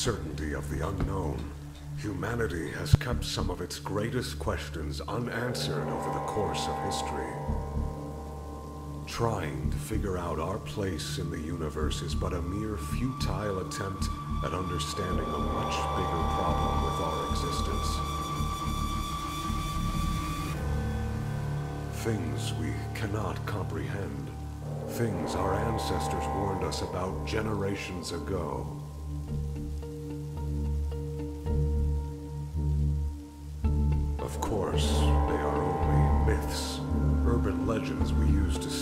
uncertainty of the unknown, humanity has kept some of its greatest questions unanswered over the course of history. Trying to figure out our place in the universe is but a mere futile attempt at understanding a much bigger problem with our existence. Things we cannot comprehend. Things our ancestors warned us about generations ago.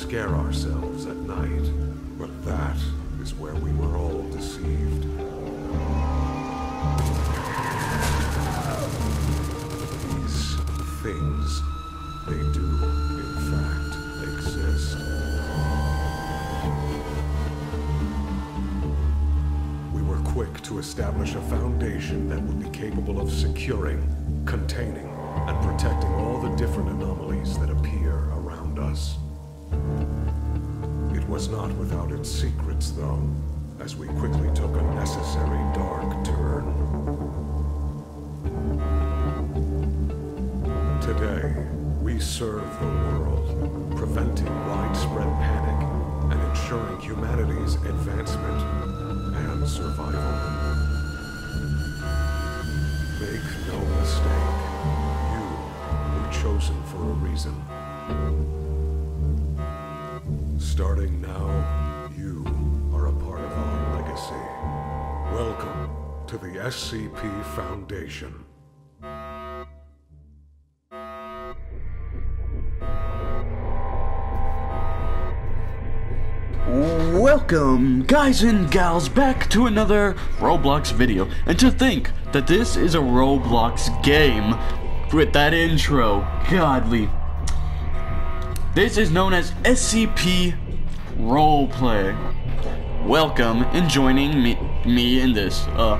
Scare ourselves at night. But that is where we were all deceived. These things, they do, in fact, exist. We were quick to establish a foundation that would be capable of securing, containing, and protecting all the different anomalies that appear around us. It was not without its secrets, though, as we quickly took a necessary dark turn. Today, we serve the world, preventing widespread panic and ensuring humanity's advancement and survival. Make no mistake, you were chosen for a reason. Starting now, you are a part of our legacy. Welcome to the SCP Foundation. Welcome, guys and gals, back to another Roblox video. And to think that this is a Roblox game with that intro, godly. This is known as SCP Roleplay. Welcome in joining me, me in this. Uh,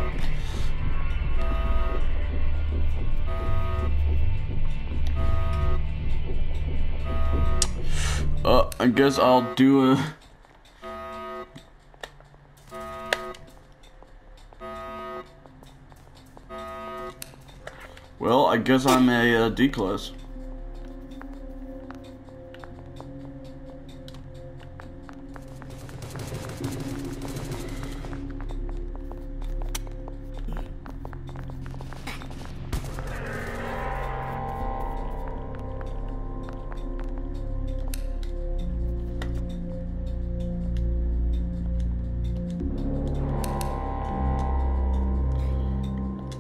uh, I guess I'll do a. Well, I guess I'm a uh, D class.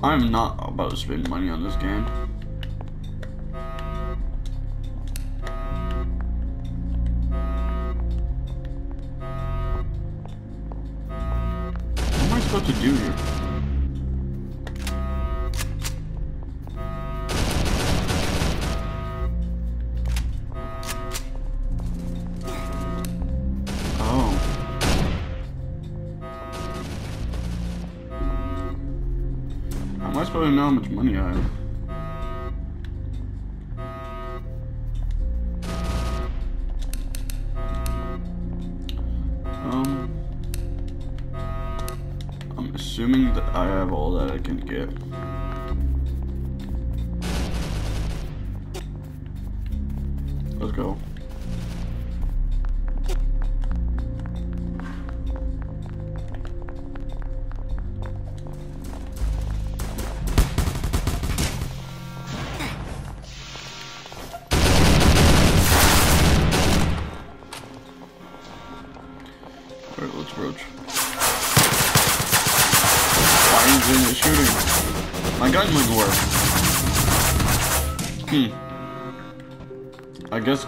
I'm not about to spend money on this game. I have all that I can get. Let's go.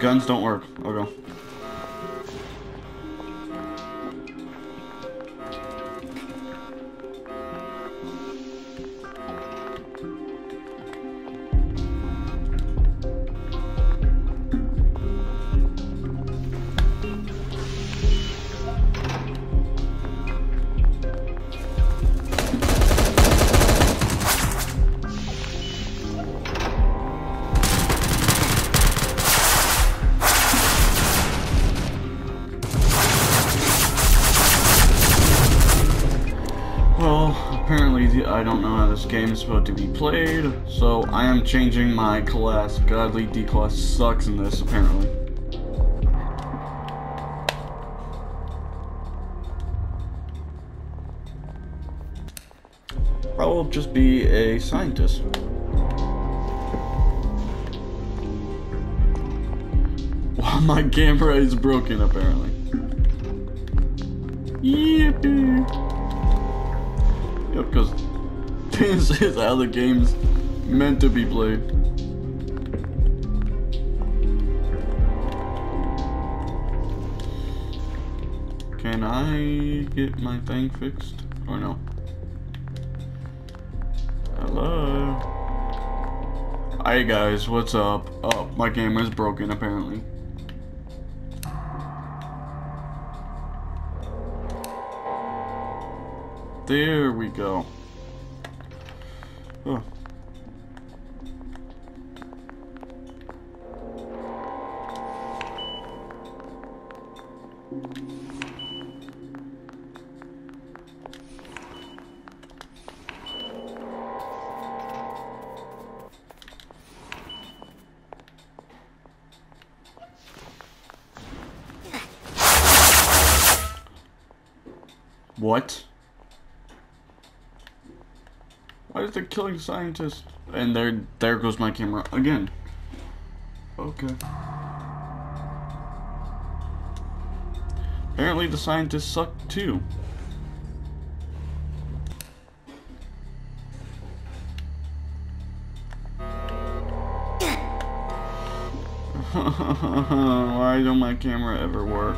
Guns don't work. I'll go. This game is supposed to be played. So I am changing my class. Godly D class sucks in this apparently. I will just be a scientist. Wow, my camera is broken apparently. Yippee! Yep, because this is how the game's meant to be played. Can I get my thing fixed? Or no? Hello? Hi guys, what's up? Oh, my camera's broken apparently. There we go. Scientists? And there, there goes my camera again. Okay. Apparently the scientists suck too. Why don't my camera ever work?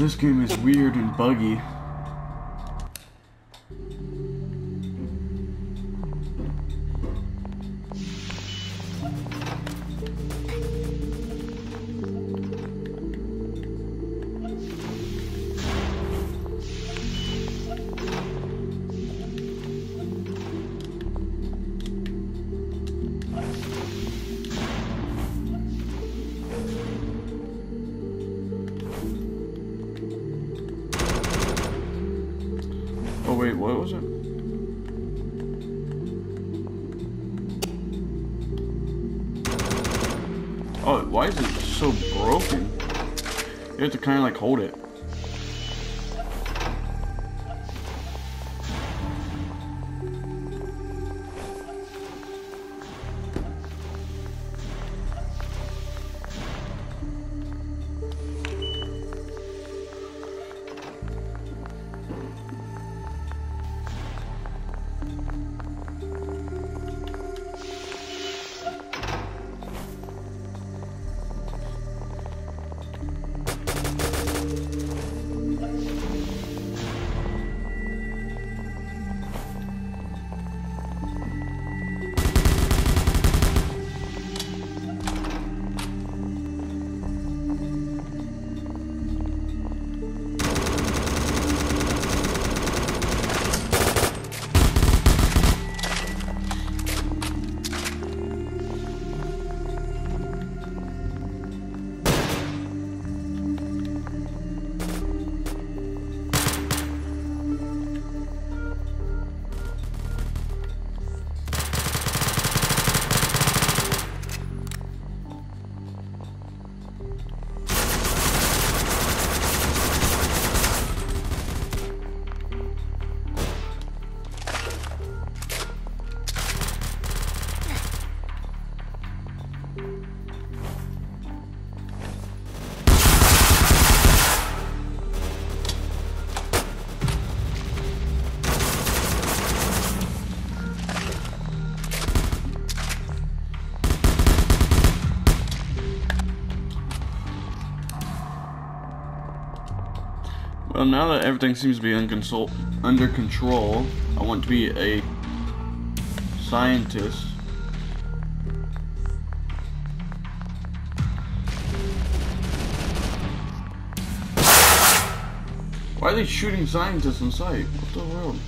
This game is weird and buggy. Have to kind of like hold it. Well, now that everything seems to be under control, I want to be a scientist. Why are they shooting scientists in sight? What the world?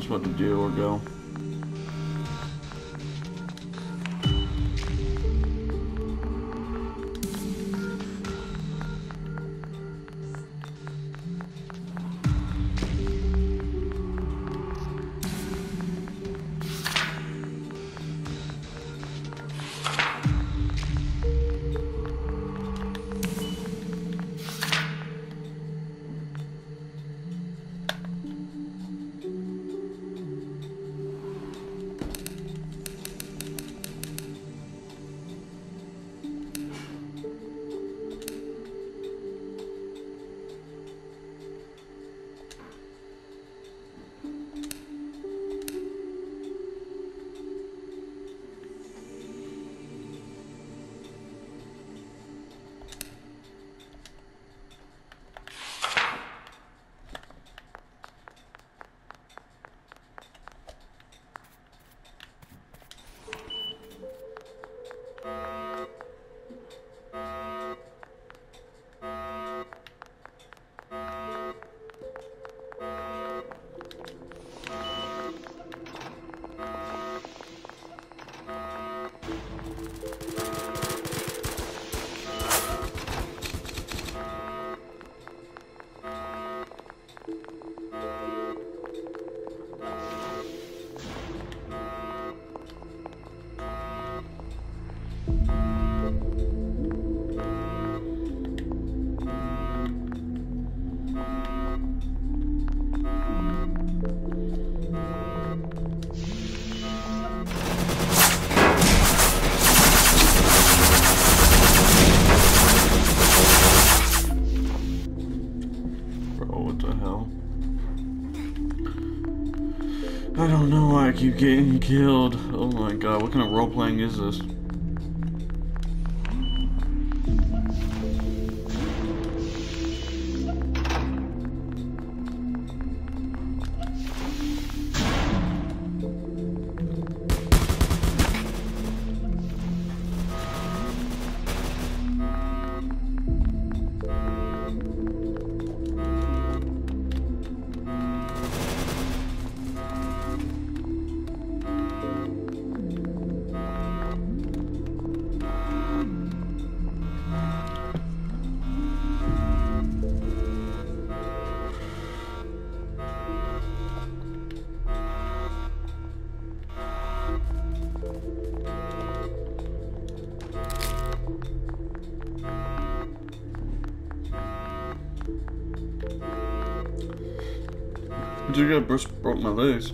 Don't what to do or go. Keep getting killed. Oh my god, what kind of role playing is this? I just broke my legs.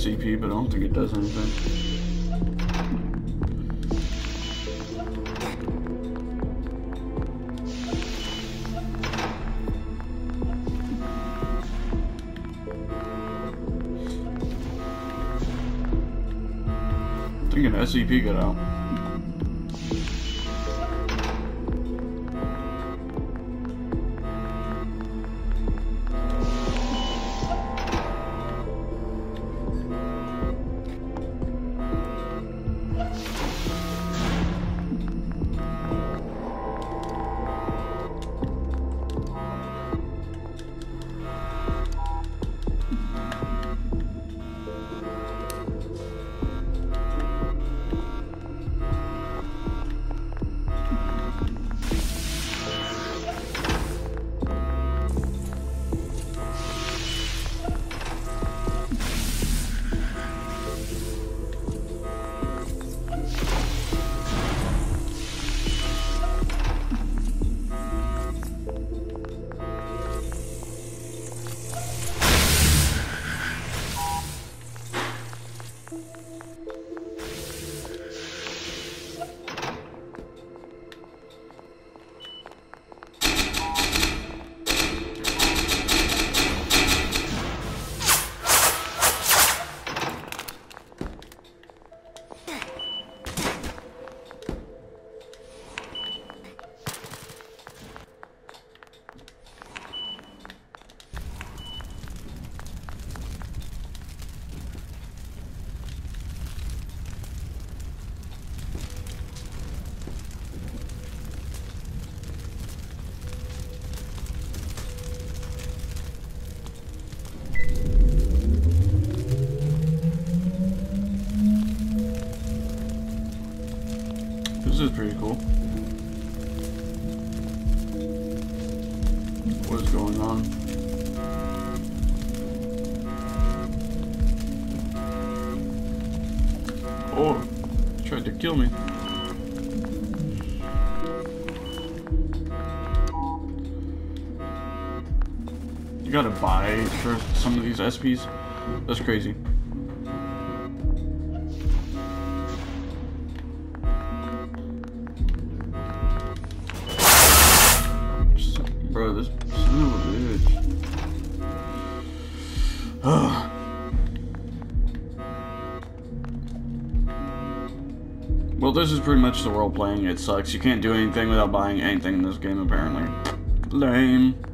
SCP, but I don't think it does anything. SCP got out. He tried to kill me. You gotta buy for some of these SPs? That's crazy. Pretty much the role playing. It sucks. You can't do anything without buying anything in this game, apparently. Lame.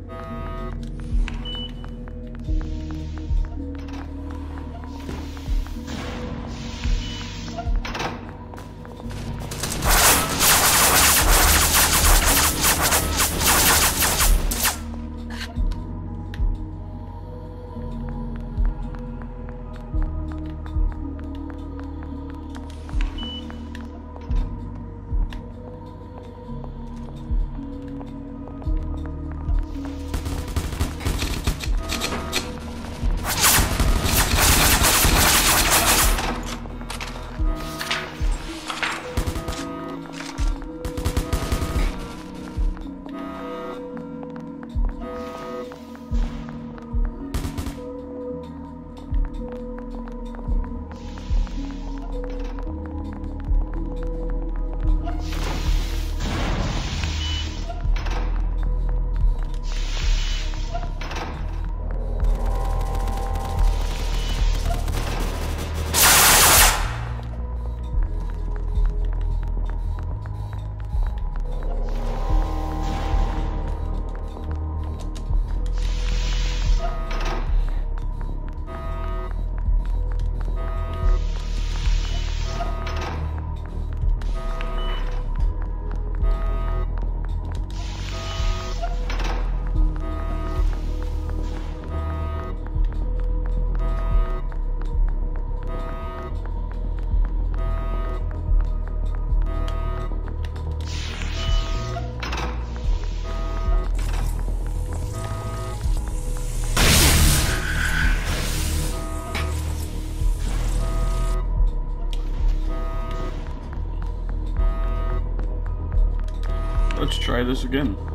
Try this again.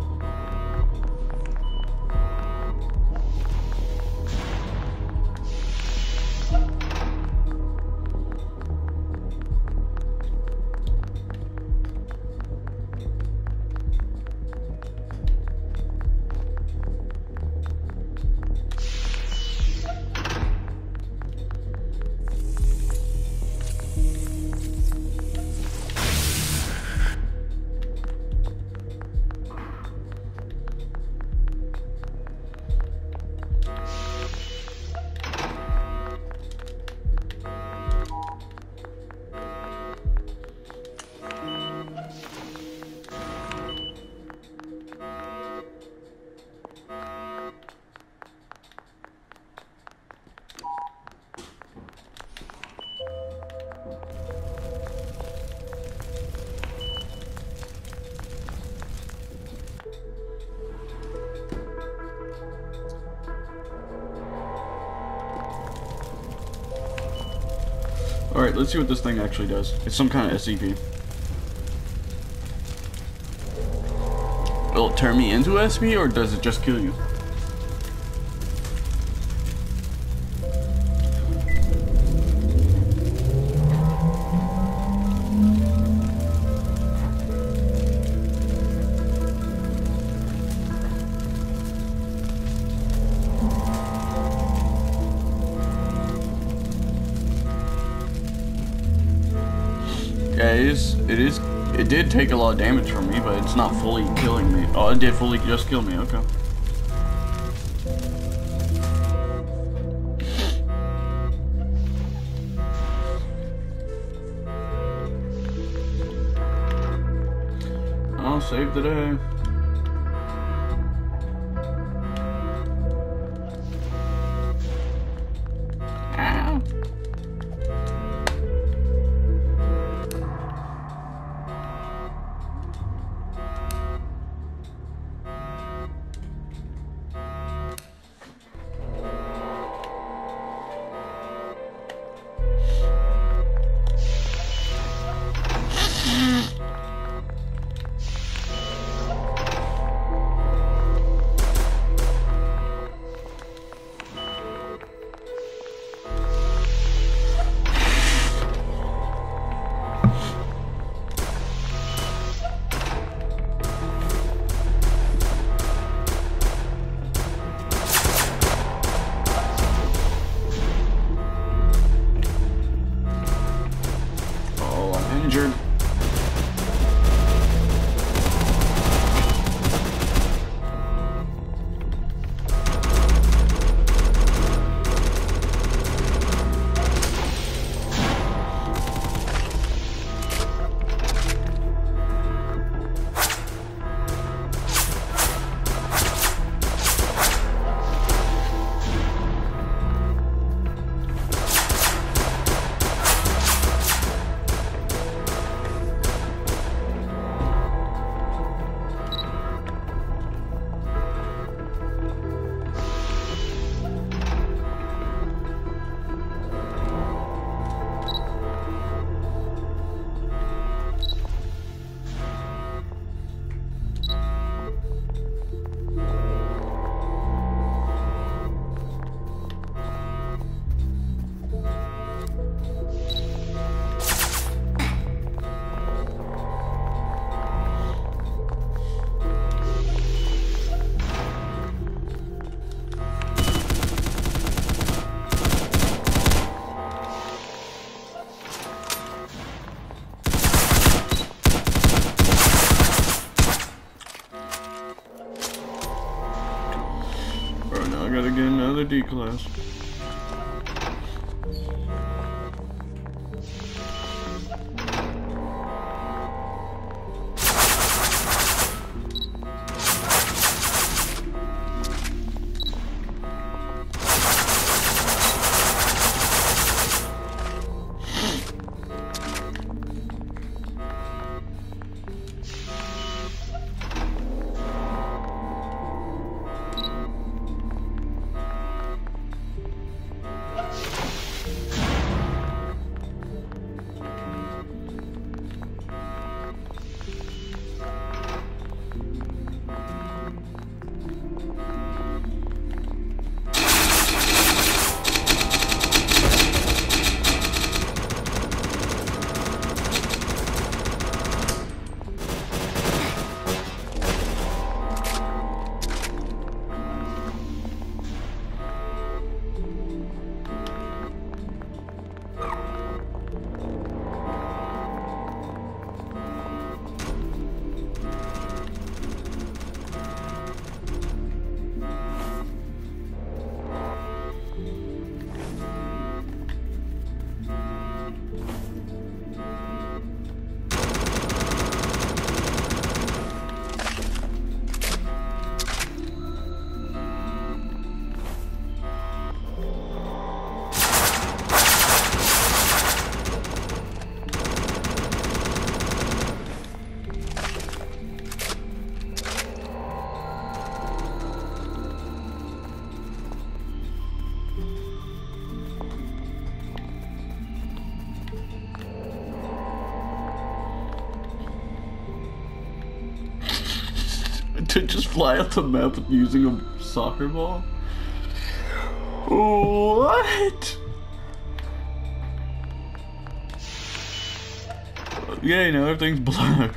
Alright, let's see what this thing actually does. It's some kind of SCP. Will it turn me into SP or does it just kill you? Take a lot of damage from me, but it's not fully killing me. Oh, it did fully just kill me, okay. I'll save the fly out the map using a soccer ball? What? Yeah, you know, everything's black.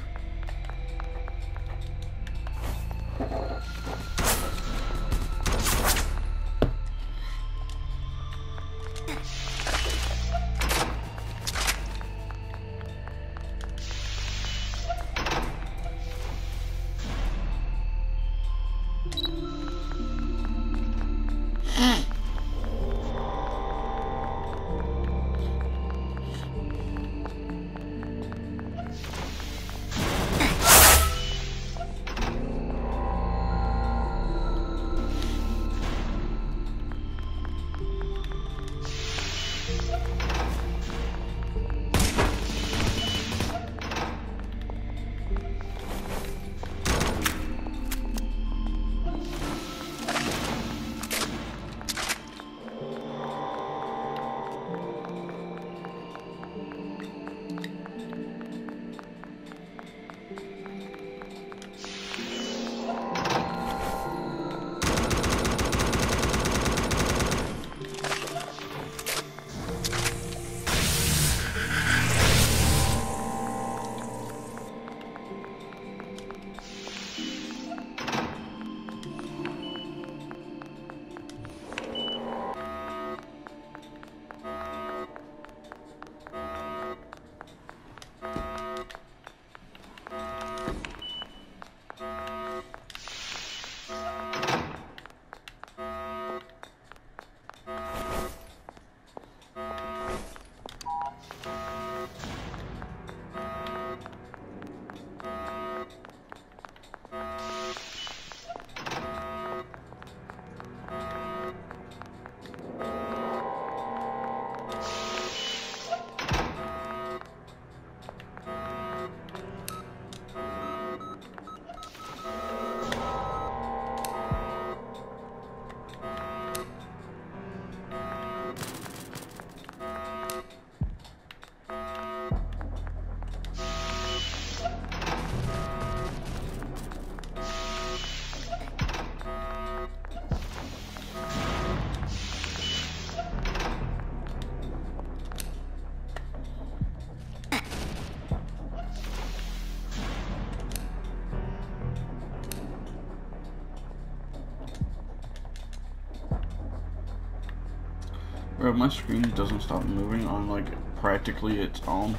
Bro, my screen doesn't stop moving on like practically its own.